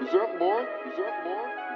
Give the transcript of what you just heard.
Is that more? Is that more?